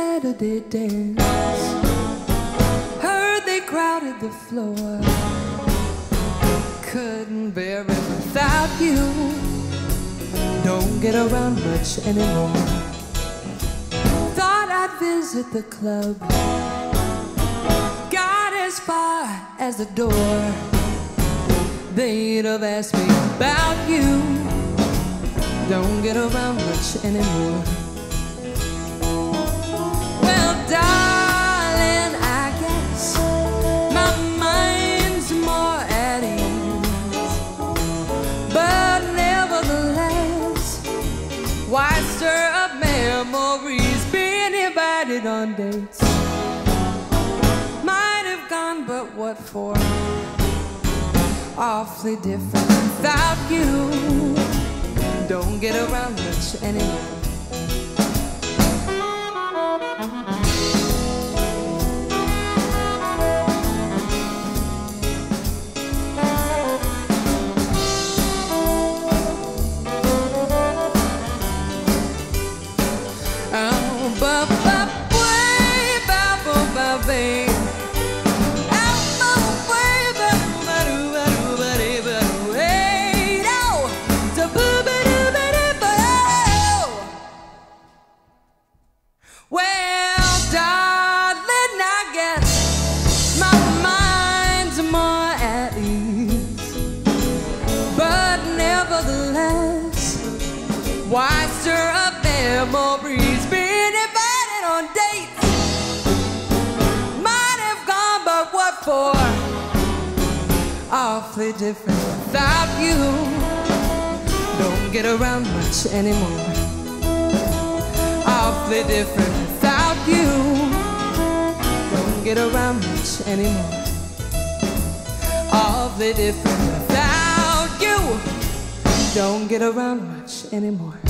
Saturday dance. Heard they crowded the floor. Couldn't bear it without you. Don't get around much anymore. Thought I'd visit the club. Got as far as the door. They'd have asked me about you. Don't get around much anymore. Invited on dates might have gone, but what for? Awfully different without you. Don't get around much anymore. Oh, Why stir up memories? Being invited on dates might have gone, but what for? Awfully different without you. Don't get around much anymore. Awfully different without you. Don't get around much anymore. Awfully different. Don't get around much anymore.